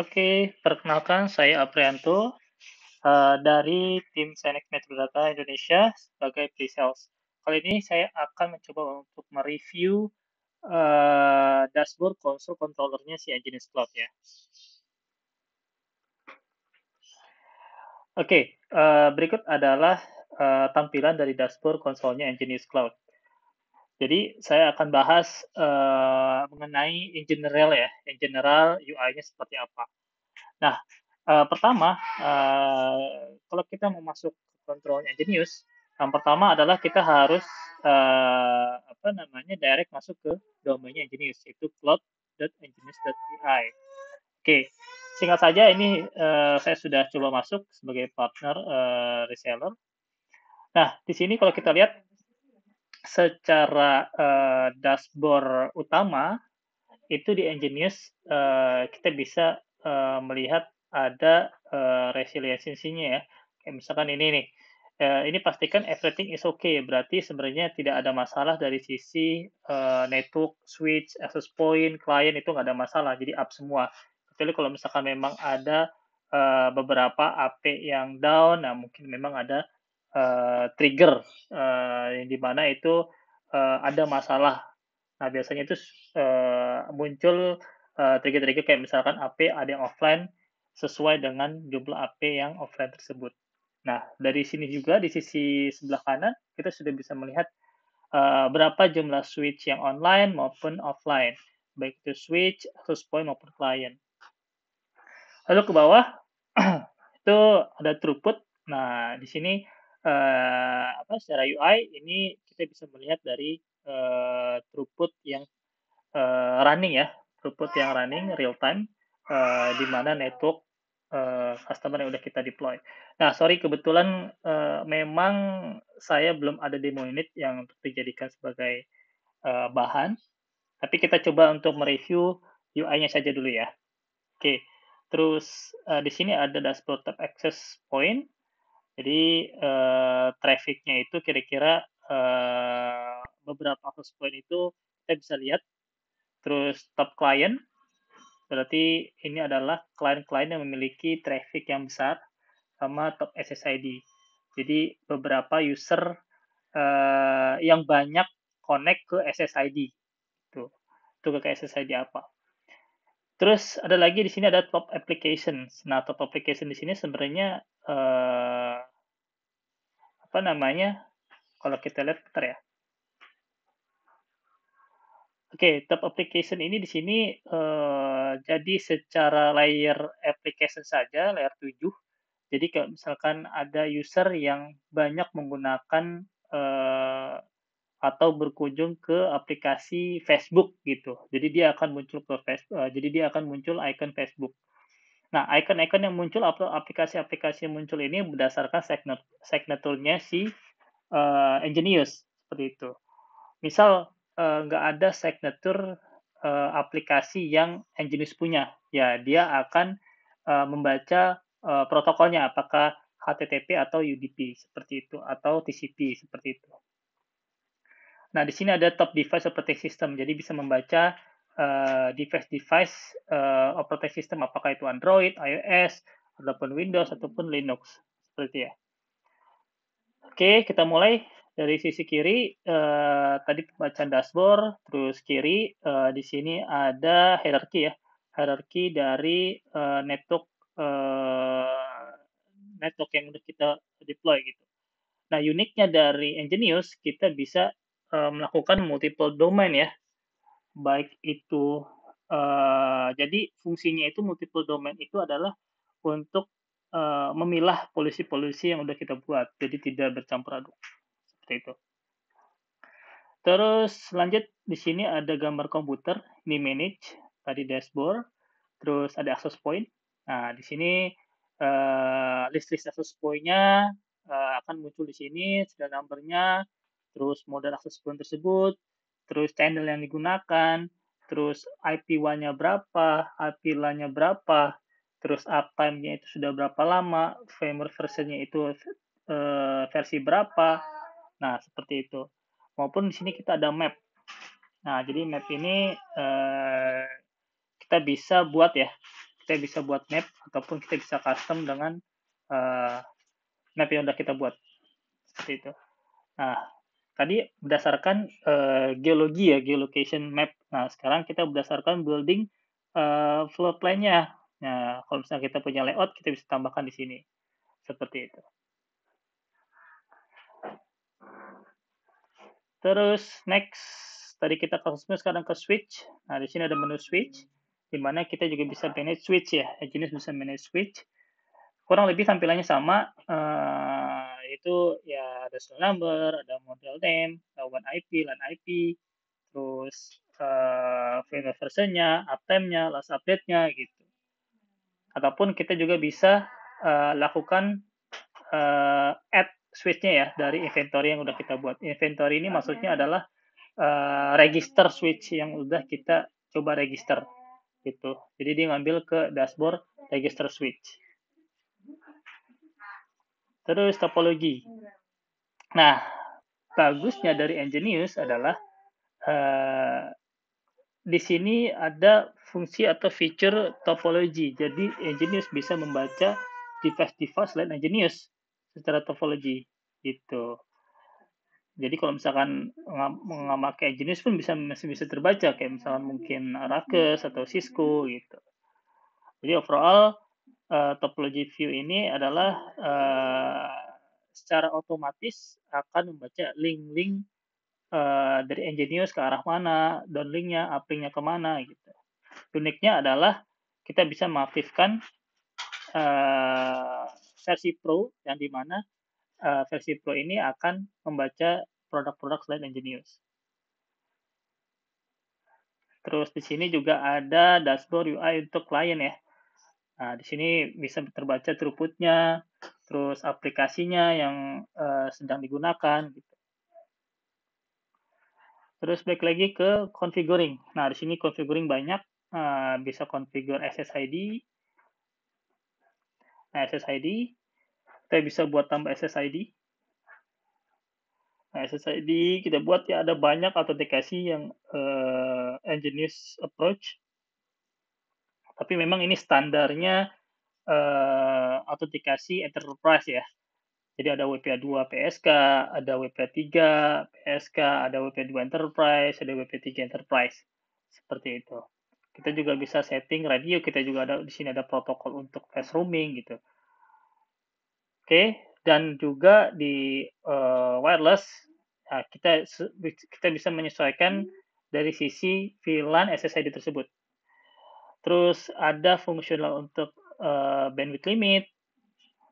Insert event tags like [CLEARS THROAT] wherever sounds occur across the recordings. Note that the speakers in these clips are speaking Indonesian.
Oke, perkenalkan saya Aprianto uh, dari tim Senex Metrodata Indonesia sebagai pre-sales. Kali ini saya akan mencoba untuk mereview uh, dashboard konsol controllernya si Nginx Cloud ya. Oke, uh, berikut adalah uh, tampilan dari dashboard konsolnya Nginx Cloud. Jadi saya akan bahas uh, mengenai in general ya, in general UI-nya seperti apa. Nah, uh, pertama uh, kalau kita mau masuk ke kontrolnya Genius, yang pertama adalah kita harus uh, apa namanya direct masuk ke domainnya Genius yaitu cloud.engineers.ai. Oke, singkat saja ini uh, saya sudah coba masuk sebagai partner uh, reseller. Nah, di sini kalau kita lihat secara uh, dashboard utama itu di Engineers uh, kita bisa uh, melihat ada uh, resiliensinya ya. Kayak misalkan ini nih. Uh, ini pastikan everything is okay. Berarti sebenarnya tidak ada masalah dari sisi uh, network, switch, access point, client itu nggak ada masalah. Jadi up semua. Kecuali kalau misalkan memang ada uh, beberapa AP yang down, nah mungkin memang ada uh, trigger uh, yang di mana itu uh, ada masalah. Nah biasanya itu uh, muncul trigger-trigger uh, kayak misalkan AP ada yang offline sesuai dengan jumlah AP yang offline tersebut. Nah dari sini juga di sisi sebelah kanan kita sudah bisa melihat uh, berapa jumlah switch yang online maupun offline, baik itu switch, access point maupun client. Lalu ke bawah [CLEARS THROAT] itu ada throughput. Nah di sini uh, apa secara UI ini kita bisa melihat dari uh, throughput yang uh, running ya, throughput yang running real time uh, di mana network uh, customer yang udah kita deploy. Nah, sorry kebetulan uh, memang saya belum ada demo unit yang untuk dijadikan sebagai uh, bahan, tapi kita coba untuk mereview UI-nya saja dulu ya. Oke, terus uh, di sini ada dashboard tab access point. Jadi uh, trafficnya itu kira-kira uh, beberapa access point itu kita bisa lihat. Terus top client, berarti ini adalah klien-klien yang memiliki traffic yang besar sama top SSID. Jadi beberapa user uh, yang banyak connect ke SSID. Tuh, tuh ke SSID apa? Terus ada lagi di sini ada top applications. Nah, top application di sini sebenarnya uh, apa namanya? Kalau kita lihat bentar ya. Oke, okay, top application ini di sini uh, jadi secara layer application saja, layer 7. Jadi kalau misalkan ada user yang banyak menggunakan uh, atau berkunjung ke aplikasi Facebook gitu. Jadi dia akan muncul ke Facebook. Uh, jadi dia akan muncul icon Facebook. Nah, icon-icon yang muncul atau aplikasi-aplikasi yang muncul ini berdasarkan signaturnya si uh, seperti itu. Misal nggak uh, ada signature uh, aplikasi yang Engineers punya, ya dia akan uh, membaca uh, protokolnya apakah HTTP atau UDP seperti itu atau TCP seperti itu. Nah, di sini ada top device operating system, jadi bisa membaca device-device uh, uh, operating system, apakah itu Android, iOS, ataupun Windows, ataupun Linux, seperti ya. Oke, kita mulai dari sisi kiri. Uh, tadi pembacaan dashboard, terus kiri uh, di sini ada hierarki ya, hierarki dari uh, network uh, network yang udah kita deploy gitu. Nah, uniknya dari Nginx kita bisa uh, melakukan multiple domain ya. Baik itu uh, jadi fungsinya itu multiple domain itu adalah untuk uh, memilah polisi-polisi yang udah kita buat. Jadi tidak bercampur aduk. Seperti itu. Terus lanjut di sini ada gambar komputer, ini manage, tadi dashboard, terus ada access point. Nah, di sini uh, list-list access point-nya uh, akan muncul di sini, sudah number-nya, terus model access point tersebut, terus channel yang digunakan, terus IP WAN-nya berapa, IP LAN-nya berapa, terus uptime-nya itu sudah berapa lama, firmware version-nya itu uh, versi berapa. Nah, seperti itu. Maupun di sini kita ada map. Nah, jadi map ini uh, kita bisa buat ya, kita bisa buat map ataupun kita bisa custom dengan uh, map yang sudah kita buat seperti itu. Nah, tadi berdasarkan uh, geologi ya, geolocation map. Nah, sekarang kita berdasarkan building uh, floor plan-nya. Nah, kalau misalnya kita punya layout, kita bisa tambahkan di sini. Seperti itu. Terus next, tadi kita ke sekarang ke switch. Nah, di sini ada menu switch, di mana kita juga bisa manage switch ya. Jenis bisa manage switch. Kurang lebih tampilannya sama, uh, itu ya ada serial number, ada model name, ada WAN IP, LAN IP, terus uh, firmware versionnya, uptime-nya, last update-nya gitu. Ataupun kita juga bisa uh, lakukan uh, add switch-nya ya dari inventory yang udah kita buat. Inventory ini maksudnya adalah uh, register switch yang udah kita coba register gitu. Jadi dia ngambil ke dashboard register switch. Terus topologi. Nah, bagusnya dari Nginx adalah uh, di sini ada fungsi atau feature topologi. Jadi Nginx bisa membaca device-device lain Nginx secara topologi gitu. Jadi kalau misalkan pakai jenis pun bisa masih bisa terbaca kayak misalkan mungkin Rakus atau Cisco gitu. Jadi overall uh, topology view ini adalah uh, secara otomatis akan membaca link-link uh, dari engineers ke arah mana, downlinknya, uplinknya ke mana gitu. Uniknya adalah kita bisa mengaktifkan uh, versi Pro yang di mana uh, versi Pro ini akan membaca produk-produk selain Engineers. Terus di sini juga ada dashboard UI untuk klien ya. Nah, di sini bisa terbaca throughput-nya, terus aplikasinya yang uh, sedang digunakan gitu. Terus balik lagi ke configuring. Nah, di sini configuring banyak, uh, bisa configure SSID, Nah, SSID, kita bisa buat tambah SSID. Nah, SSID kita buat ya ada banyak autentikasi yang uh, engineers approach. Tapi memang ini standarnya uh, autentikasi enterprise ya. Jadi ada WPA2 PSK, ada WPA3 PSK, ada WPA2 Enterprise, ada WPA3 Enterprise. Seperti itu kita juga bisa setting radio kita juga ada di sini ada protokol untuk fast roaming gitu oke dan juga di uh, wireless nah, kita kita bisa menyesuaikan dari sisi VLAN SSID tersebut terus ada fungsional untuk uh, bandwidth limit.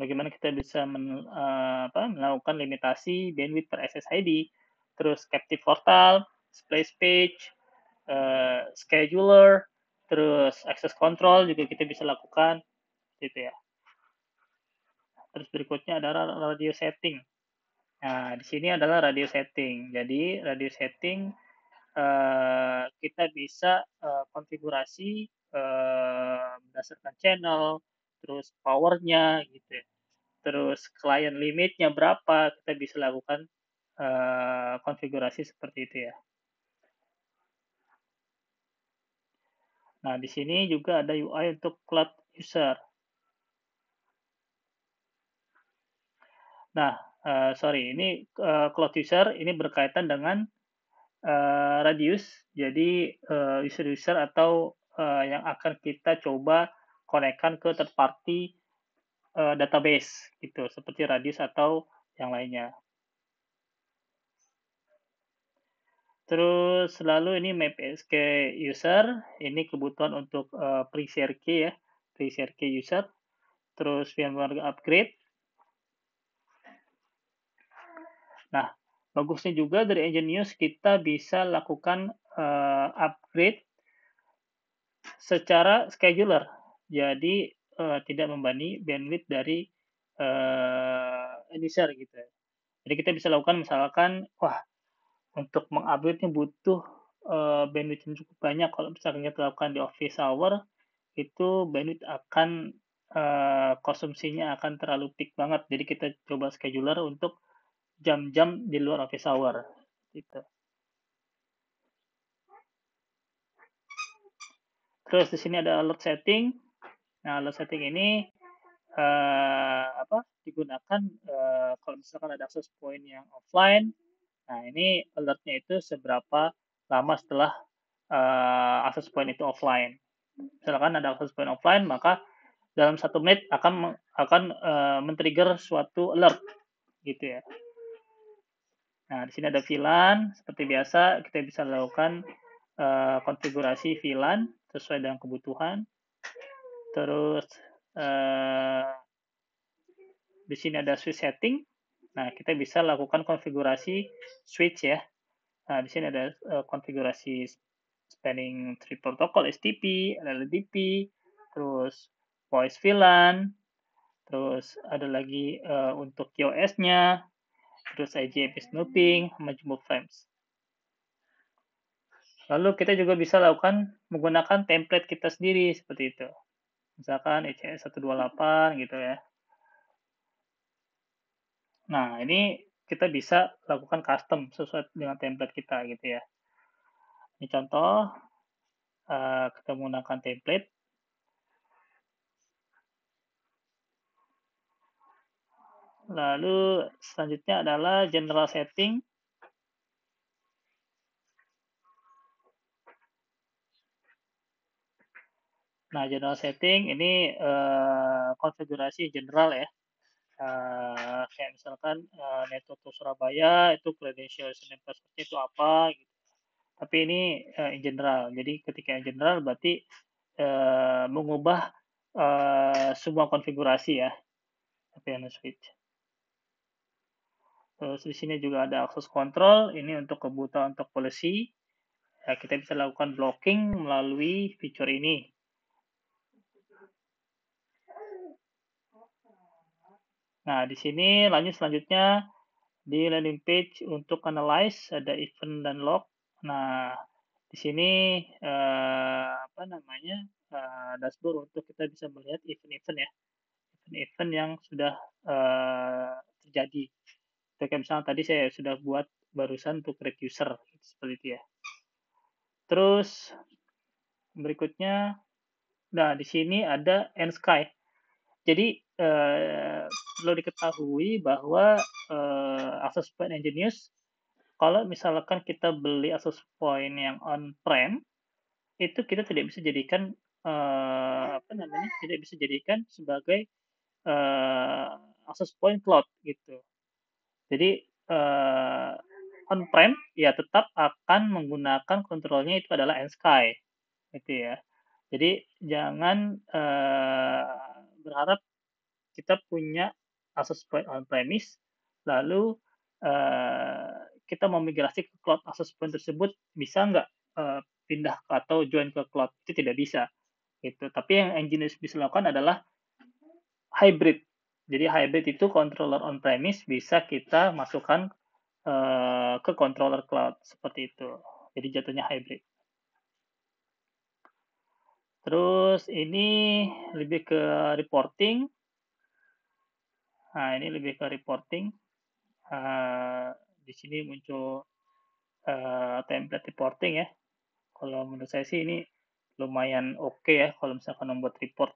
Bagaimana kita bisa men, uh, apa, melakukan limitasi bandwidth per SSID terus captive portal splash page uh, scheduler terus access control juga kita bisa lakukan gitu ya. Terus berikutnya adalah radio setting. Nah di sini adalah radio setting. Jadi radio setting uh, kita bisa uh, konfigurasi uh, berdasarkan channel terus powernya gitu ya. terus client limitnya berapa kita bisa lakukan uh, konfigurasi seperti itu ya Nah, di sini juga ada UI untuk cloud user. Nah, uh, sorry, ini uh, cloud user ini berkaitan dengan uh, radius. Jadi user-user uh, atau uh, yang akan kita coba konekkan ke third party uh, database gitu, seperti radius atau yang lainnya. Terus selalu ini map SK user, ini kebutuhan untuk uh, pre-share key ya, pre-share key user. Terus VMware upgrade. Nah, bagusnya juga dari Engine kita bisa lakukan uh, upgrade secara scheduler. Jadi uh, tidak membani bandwidth dari uh, user gitu. Jadi kita bisa lakukan misalkan, wah untuk mengupdate-nya butuh uh, bandwidth yang cukup banyak. Kalau misalnya kita lakukan di office hour, itu bandwidth akan uh, konsumsinya akan terlalu peak banget. Jadi kita coba scheduler untuk jam-jam di luar office hour. Gitu. Terus di sini ada alert setting. Nah, alert setting ini uh, apa digunakan uh, kalau misalkan ada access point yang offline. Nah, ini alertnya itu seberapa lama setelah uh, access point itu offline. Misalkan ada access point offline, maka dalam satu menit akan akan uh, men-trigger suatu alert gitu ya. Nah, di sini ada VLAN. Seperti biasa, kita bisa lakukan uh, konfigurasi VLAN sesuai dengan kebutuhan. Terus uh, di sini ada switch setting. Nah, kita bisa lakukan konfigurasi switch ya. Nah, di sini ada uh, konfigurasi spanning tree protocol STP, LLDP, terus voice VLAN, terus ada lagi uh, untuk QoS-nya, terus IGMP snooping, jumbo frames. Lalu kita juga bisa lakukan menggunakan template kita sendiri seperti itu. Misalkan ECS 128 gitu ya. Nah, ini kita bisa lakukan custom sesuai dengan template kita gitu ya. Ini contoh, uh, kita menggunakan template. Lalu selanjutnya adalah general setting. Nah, general setting ini uh, konfigurasi general ya. Uh, kayak misalkan uh, network to Surabaya itu credential and passwordnya itu apa gitu. Tapi ini uh, in general. Jadi ketika in general berarti uh, mengubah uh, semua konfigurasi ya. Tapi switch. Terus di sini juga ada access control, ini untuk kebutuhan untuk policy. Ya, kita bisa lakukan blocking melalui fitur ini. Nah, di sini lanjut selanjutnya di landing page untuk analyze ada event dan log. Nah, di sini eh, apa namanya eh, dashboard untuk kita bisa melihat event-event ya, event-event yang sudah eh, terjadi kayak misalnya tadi saya sudah buat barusan untuk create seperti itu ya. Terus berikutnya, nah di sini ada Sky. Jadi eh, perlu diketahui bahwa eh, access point engineers kalau misalkan kita beli access point yang on-prem itu kita tidak bisa jadikan eh, apa namanya tidak bisa jadikan sebagai eh, access point cloud gitu jadi uh, on-prem ya tetap akan menggunakan kontrolnya itu adalah Nsky, gitu ya. Jadi jangan uh, berharap kita punya access point on-premise, lalu uh, kita mau migrasi ke cloud access point tersebut bisa nggak uh, pindah atau join ke cloud itu tidak bisa gitu. Tapi yang engineers bisa lakukan adalah hybrid jadi hybrid itu controller on-premise bisa kita masukkan uh, ke controller cloud seperti itu. Jadi jatuhnya hybrid. Terus ini lebih ke reporting. Nah, ini lebih ke reporting. Uh, di sini muncul uh, template reporting ya. Kalau menurut saya sih ini lumayan oke okay ya kalau misalkan membuat report.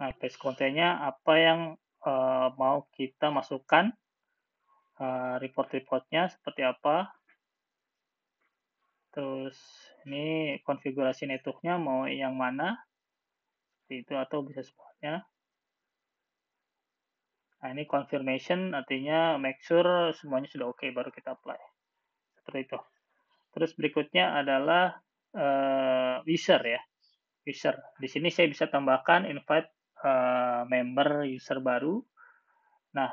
Nah, base kontennya apa yang uh, mau kita masukkan, uh, report-reportnya seperti apa. Terus ini konfigurasi networknya mau yang mana, seperti itu atau bisa semuanya. Nah, ini confirmation artinya make sure semuanya sudah oke okay, baru kita apply. Seperti itu. Terus berikutnya adalah uh, user ya. User. Di sini saya bisa tambahkan invite uh, member user baru. Nah,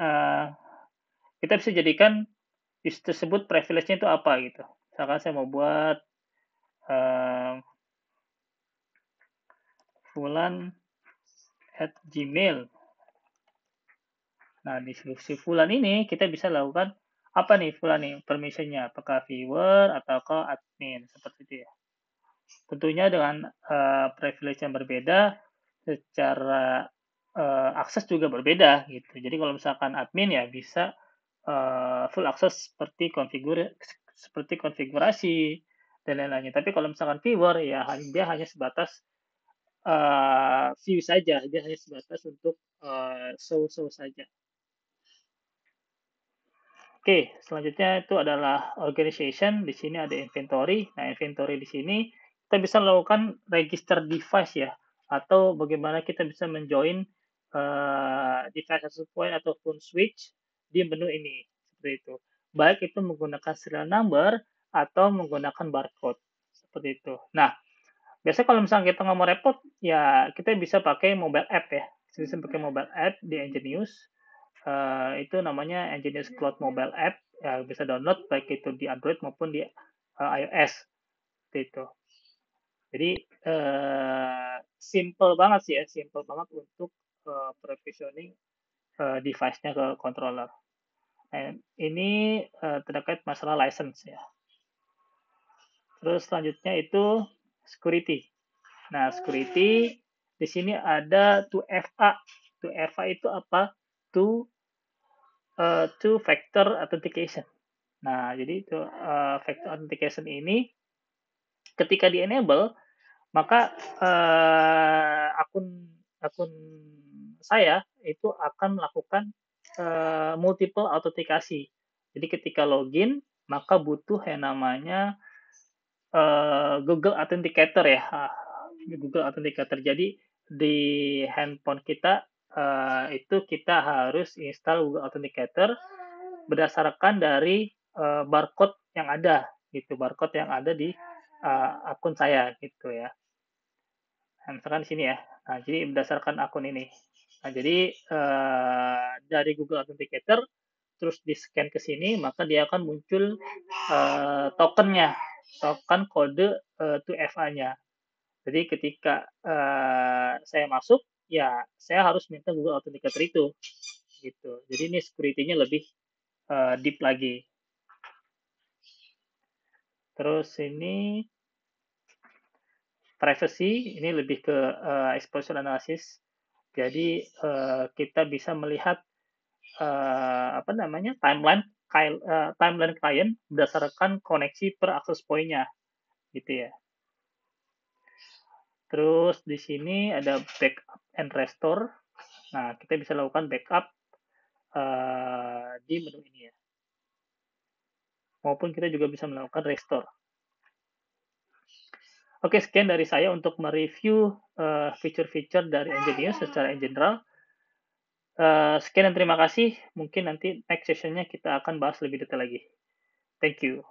uh, kita bisa jadikan user tersebut privilege-nya itu apa gitu. Misalkan saya mau buat uh, fulan at gmail. Nah, di si fulan ini kita bisa lakukan apa nih fulan nih permissionnya apakah viewer ataukah admin seperti itu ya tentunya dengan uh, privilege yang berbeda secara uh, akses juga berbeda gitu. Jadi kalau misalkan admin ya bisa uh, full access seperti konfigur seperti konfigurasi dan lain-lainnya. Tapi kalau misalkan viewer ya dia hanya sebatas uh, view saja, dia hanya sebatas untuk show-show saja. Oke, selanjutnya itu adalah organization. Di sini ada inventory. Nah, inventory di sini kita bisa melakukan register device ya, atau bagaimana kita bisa menjoin uh, device access point ataupun switch di menu ini seperti itu. Baik itu menggunakan serial number atau menggunakan barcode seperti itu. Nah, biasanya kalau misalnya kita nggak mau repot, ya kita bisa pakai mobile app ya. Bisa pakai mobile app di Enginius uh, itu namanya Engineers Cloud Mobile App ya bisa download baik itu di Android maupun di uh, iOS itu jadi uh, simple banget sih ya simple banget untuk uh, provisioning uh, device-nya ke controller And ini uh, terkait masalah license ya terus selanjutnya itu security nah security di sini ada 2FA 2FA itu apa? Two uh, two factor authentication. Nah, jadi itu uh, factor authentication ini ketika di enable maka uh, akun akun saya itu akan melakukan uh, multiple autentikasi. Jadi ketika login maka butuh yang namanya uh, Google Authenticator ya. Google Authenticator. Jadi di handphone kita uh, itu kita harus install Google Authenticator berdasarkan dari uh, barcode yang ada gitu barcode yang ada di uh, akun saya gitu ya nah, misalkan di sini ya. Nah jadi berdasarkan akun ini. Nah jadi uh, dari Google Authenticator terus di scan ke sini maka dia akan muncul uh, tokennya. Token kode uh, 2FA-nya jadi ketika uh, saya masuk ya saya harus minta Google Authenticator itu. Gitu. Jadi ini security-nya lebih uh, deep lagi. Terus ini privacy ini lebih ke uh, exposure analysis. Jadi uh, kita bisa melihat uh, apa namanya timeline uh, timeline client berdasarkan koneksi per access point-nya gitu ya. Terus di sini ada backup and restore. Nah, kita bisa lakukan backup uh, di menu ini ya. Maupun kita juga bisa melakukan restore. Oke, sekian dari saya untuk mereview uh, feature-feature dari Engineer secara in general. Uh, sekian dan terima kasih. Mungkin nanti next sessionnya kita akan bahas lebih detail lagi. Thank you.